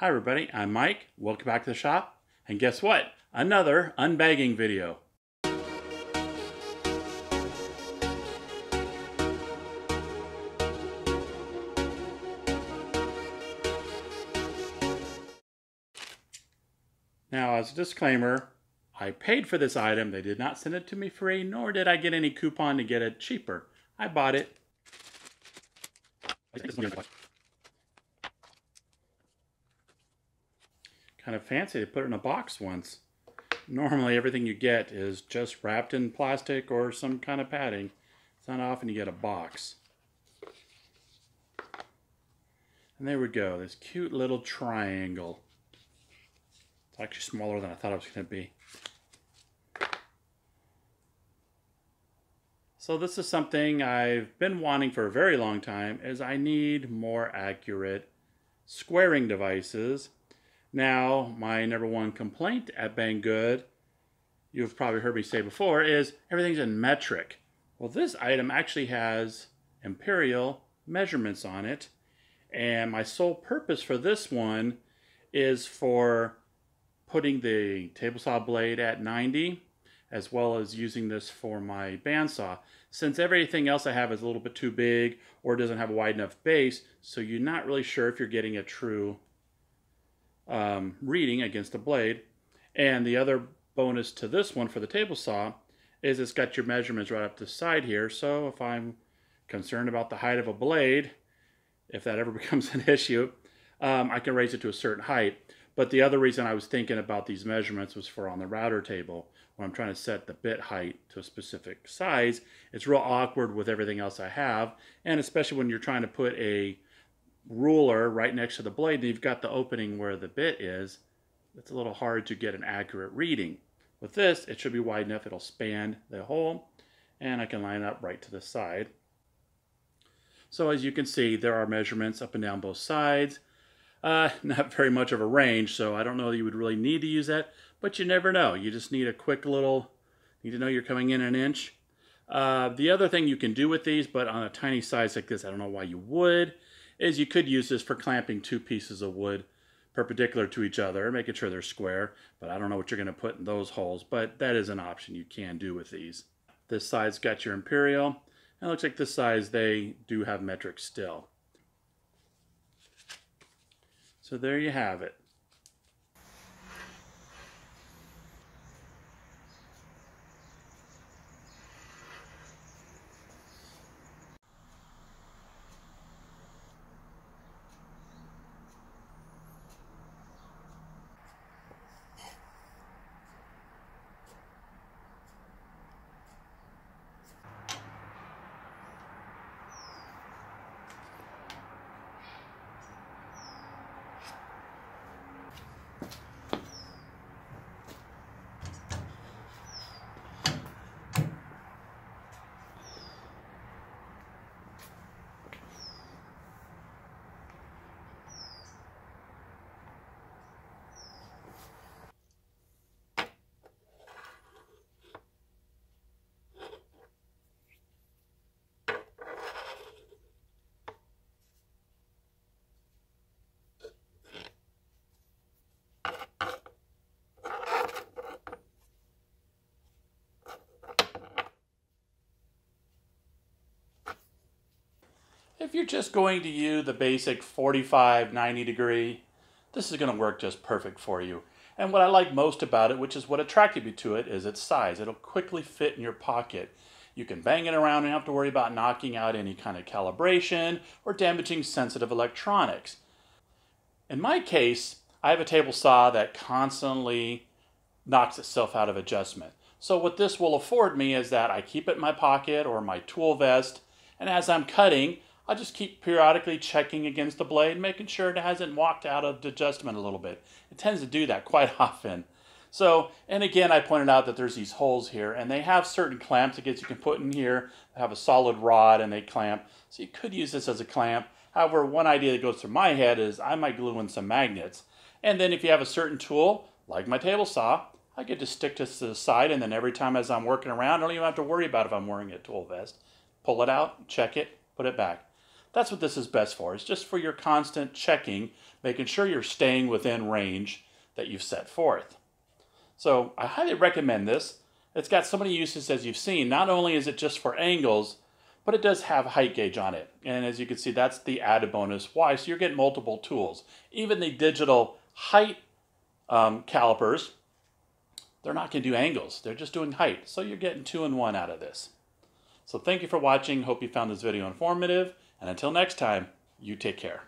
Hi everybody, I'm Mike. Welcome back to the shop. And guess what? Another unbagging video. Now, as a disclaimer, I paid for this item. They did not send it to me free, nor did I get any coupon to get it cheaper. I bought it. Kind of fancy. They put it in a box once. Normally, everything you get is just wrapped in plastic or some kind of padding. It's not often you get a box. And there we go, this cute little triangle. It's actually smaller than I thought it was going to be. So this is something I've been wanting for a very long time is I need more accurate squaring devices. Now, my number one complaint at Banggood, you've probably heard me say before, is everything's in metric. Well, this item actually has imperial measurements on it. And my sole purpose for this one is for putting the table saw blade at 90 as well as using this for my bandsaw. Since everything else I have is a little bit too big or doesn't have a wide enough base, so you're not really sure if you're getting a true um, reading against a blade. And the other bonus to this one for the table saw is it's got your measurements right up the side here. So if I'm concerned about the height of a blade, if that ever becomes an issue, um, I can raise it to a certain height. But the other reason I was thinking about these measurements was for on the router table. When I'm trying to set the bit height to a specific size, it's real awkward with everything else I have. And especially when you're trying to put a ruler right next to the blade and you've got the opening where the bit is, it's a little hard to get an accurate reading. With this, it should be wide enough, it'll span the hole, and I can line up right to the side. So as you can see, there are measurements up and down both sides. Uh, not very much of a range, so I don't know that you would really need to use that, but you never know. You just need a quick little, need to know you're coming in an inch. Uh, the other thing you can do with these, but on a tiny size like this, I don't know why you would, is you could use this for clamping two pieces of wood perpendicular to each other, making sure they're square, but I don't know what you're going to put in those holes, but that is an option you can do with these. This side's got your Imperial, and it looks like this size, they do have metric still. So there you have it. If you're just going to use the basic 45, 90 degree, this is going to work just perfect for you. And what I like most about it, which is what attracted me to it, is its size. It'll quickly fit in your pocket. You can bang it around and have to worry about knocking out any kind of calibration or damaging sensitive electronics. In my case, I have a table saw that constantly knocks itself out of adjustment. So what this will afford me is that I keep it in my pocket or my tool vest, and as I'm cutting, I'll just keep periodically checking against the blade, making sure it hasn't walked out of the adjustment a little bit. It tends to do that quite often. So, and again, I pointed out that there's these holes here, and they have certain clamps I guess you can put in here. They have a solid rod and they clamp. So you could use this as a clamp. However, one idea that goes through my head is I might glue in some magnets. And then if you have a certain tool, like my table saw, I get to stick this to the side, and then every time as I'm working around, I don't even have to worry about if I'm wearing a tool vest. Pull it out, check it, put it back. That's what this is best for. It's just for your constant checking, making sure you're staying within range that you've set forth. So I highly recommend this. It's got so many uses as you've seen. Not only is it just for angles, but it does have height gauge on it. And as you can see, that's the added bonus. Why? So you're getting multiple tools. Even the digital height um, calipers, they're not going to do angles. They're just doing height. So you're getting two and one out of this. So thank you for watching. Hope you found this video informative. And until next time, you take care.